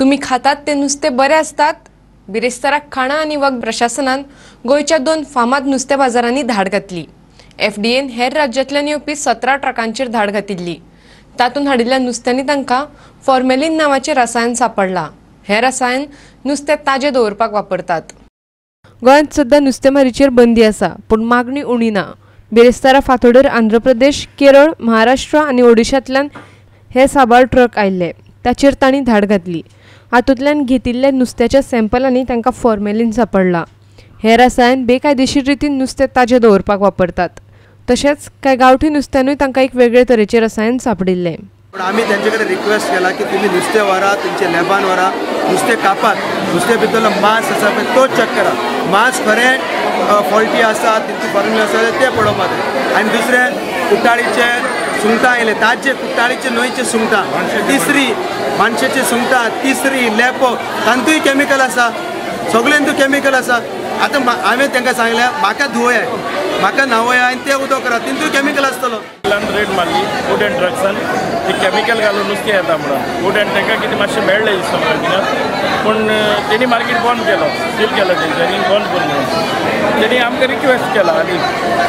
तुम्ही खातात ते नुसते बरे असतात. बिरेस्ताराक खाणा आणि वग प्रशासनान गोंयच्या दोन फामाद नुस्तें बाजारांनी धाड घातली. एफ डी एन हेर राज्यांतल्यान येवपी सतरा ट्रकांचेर धाड घातिल्ली. तातूंत हाडिल्ल्या नुस्त्यांनी तांकां फॉर्मेलीन नांवाचें रसायन सापडलां. हें रसायन नुस्तें ताजें दवरपाक वापरतात. गोंयांत सध्या नुस्तेमारीचेर बंदी आसा पूण मागणी उणी ना बेरेस्तारा फांतोडेर आंध्र प्रदेश केरळ महाराष्ट्र आनी ओडिशांतल्यान हे साबार ट्रक आयिल्ले. ताचेर तांणी धाड घातली. हातूंतल्यान घेतिल्ल्या नुस्त्याच्या सॅम्पलांनी तांकां फॉर्मेलीन सापडलां. हें रसायन बेकायदेशीर रितीन नुस्तें ताजें दवरपाक वापरतात. तशेंच कांय गांवठी नुस्त्यानूय तांकां एक वेगळे तरेचें रसायन सापडिल्लें. पण आम्ही त्यांच्याकडे रिक्वेस्ट केला की तुम्ही नुस्तें वरा तुमचे लॅबान वरा नुस्तें कापात. नुसते भितरलो मांस आसा पळय तोच चॅक करा. मांस खरें फॉल्टी आसा तिची फॉर्म्युला आसा ते तें पळोवपाक जाय आनी दुसरें उताळीचें सुंगटां आयले ताजे कुट्टाळीचे न्हंयचे सुंगटां. तिसरी माणशेचे सुंगटां. तिसरी लेपो. तांतूय कॅमिकल आसा सगल्यांतूय कॅमिकल आसा आतां हांवें तांकां सांगलें म्हाका धुवया म्हाका न्हावया आनी तें उदक करा तितूय कॅमिकल आसतलो रेट मारली फूड एंड ड्रग्सान ती कॅमिकल घालून नुस्तें येता म्हणून. फूड एंड तांकां कितें मातशें मेळ्ळें दिसता मार्केटात पूण तेणी मार्केट बंद केलो. सील केलो तेंच्यांनी बंद करून. तेणी आमकां रिक्वेस्ट केला आनी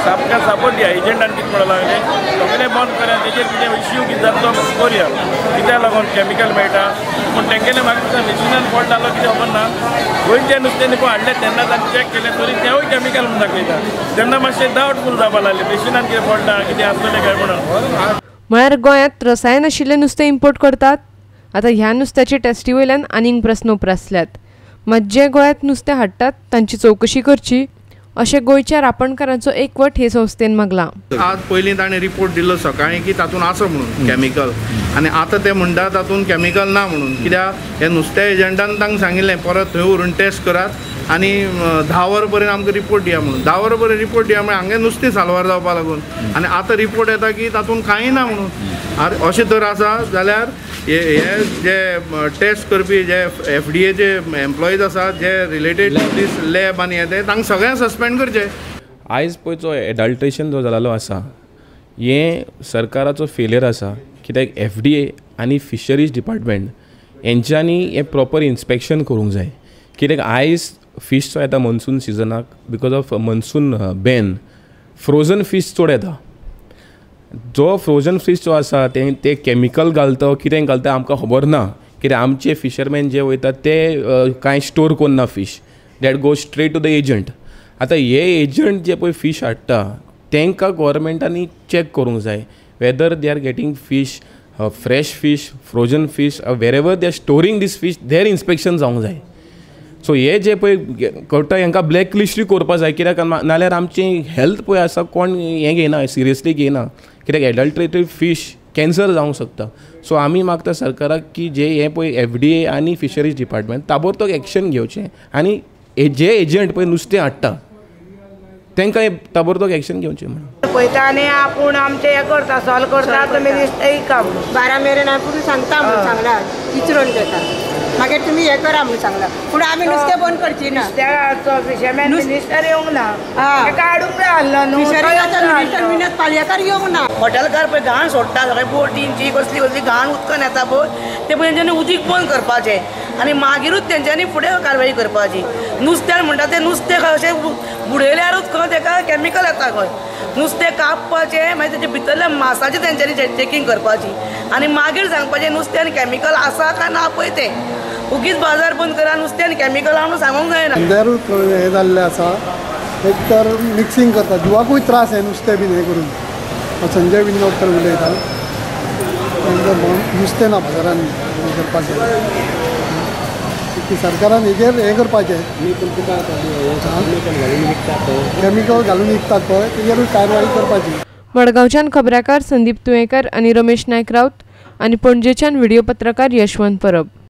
सामका सपोर्ट दिया एजंटान कितें म्हणून लागलें सगळें करा तेजेर कितें इश्यू कितें जाता तो करुया कित्याक लागून कॅमिकल मेळटा पूण तेंगेले म्हाका दिसता मेशिनान फॉल्ट जालो कितें खबर ना? गोंयचें नुस्तें निको हाडलें तेन्ना तांणी चॅक केलें तरी तेंवूय कॅमिकल म्हणून दाखयता तेन्ना मातशें डावटफूल जावपा लागलें. मेशिनान कितें फॉल्ट कितें आसतलें काय म्हणून. म्हळ्यार गोंयांत रसायन आशिल्लें नुस्तें इम्पोर्ट करतात? आतां ह्या नुस्त्याचे टेस्टी वयल्यान आनीक प्रस्न उप्रासल्यात. मात जे गोंयांत नुस्तें हाडटात तांची चवकशी करची. अशें गोंयच्या रापणकारांचो एकवट हे संस्थेन मागला. आज पयलीं ताणें रिपोर्ट दिलो सकाळीं की तातूंत आसा म्हणून कॅमिकल आनी आतां ते म्हणटा तातूंत कॅमिकल ना म्हणून. कित्याक? हे नुस्त्या एजंटान तांकां सांगिल्लें परत थंय व्हरून टेस्ट करात. आनी अं, धा पर्यंत आमकां रिपोर्ट दिया म्हणून. धा वरां पर्यंत रिपोर्ट दिया म्हळ्यार हांगे नुस्तें सालवार जावपा लागून. आनी आतां रिपोर्ट येता की तातूंत कांय ना म्हणून. अशें तर आसा जाल्यार हे जे टेस्ट करपी जे एफ डी एचे एम्प्लॉईज आसात जे रिलेटेड टू दीस लॅब आनी हे ते तांकां सगळ्यांक सस्पेंड करचें. आयज पळय जो एडल्ट्रेशन जो जाल्लो आसा हें सरकाराचो फेलियर आसा कित्याक एफ डी ए आनी फिशरीज डिपार्टमेंट हेंच्यांनी हें प्रॉपर इन्स्पेक्शन करूंक जाय. कित्याक आयज फीश जो येता monsoon सिजनाक because of monsoon ban frozen fish चड येता. जो फ्रोजन फीश जो आसा ते ते कॅमिकल घालता कितें घालता आमकां खबर ना. कित्याक आमचे फिशरमॅन जे वयता ते कांय store कोन्ना fish that go straight to the agent आतां हे एजंट जे पळय फीश हाडटा तांकां गोवोरमेंटांनी चॅक करूंक जाय. Whether they are getting fish fresh fish frozen fish wherever they are storing these fish there inspection जावंक जाय. सो हे जे पळय करता हांकां ब्लॅक लिस्टूय करपा जाय. कित्याक? नाल्यार आमची हेल्थ पळय आसा कोण हें घेयना सिरियसली घेयना कित्याक? एडल्ट्रेटेड फीश कॅन्सर जावंक शकता. सो आमी मागता सरकाराक की जे हे पळय एफ डी ए आनी फिशरीज डिपार्टमेंट ताबडतोब एक्शन घेवचें आनी हे जे एजंट पळय नुस्तें हाडटा तांकां हे ताबडतोब एक्शन घेवचें म्हणून. पळयता आनी आपूण आमचें हें करता सॉल्व करता तुमी दिसता काम बारा मेरेन आपूण सांगता म्हणून सांगला विचरून घेता मागीर तुमी हें करा म्हणून सांगला. पूण आमी नुस्तें बंद करची ना. त्या फिशरमॅन मिनिस्टर येवंक ना. तेका हाडूंक जाय येवंक ना मिनिस्टर आहलो. मिनत पालयेकार येवंक ना. हॉटेलकार पळय घाण सोडटा सगळे बोटींची कसली कसली घाण उदकान येता पळय ते पळय तेंच्यांनी उदीक बंद करपाचें. आनी मागीरूच तेंच्यांनी फुडें कारवाई करपाची. नुस्त्यान म्हणटा तें नुस्तें अशें बुडयल्यारूच खंय तेका कॅमिकल येता खंय नुस्तें कापपाचें मागीर तेच्या भितरल्या मासाचें तेंच्यांनी चॅकींग करपाची. आनी मागीर सांगपाचें नुस्त्यान कॅमिकल आसा काय ना पळय तें. उगीच बाजार बंद करा नुस्त्यान कॅमिकल आहा म्हणून सांगूंक जायना. अंधारूच हे जाल्लें आसा एक तर मिक्सिंग करता जिवाकूय त्रास आहे नुस्तें बीन हें करून. हांव संजय विनोदकर उलयतां नुस्तें ना बाजारान हें करपाचें. की सरकारान हेजेर हें करपाचें कॅमिकल घालून विकतात पळय तेजेरूय कारवाई करपाची मडगांवच्यान खबराकार संदीप तुयेकर आनी रमेश नायक रावत आनी पणजेच्यान व्हिडिओ पत्रकार यशवंत परब.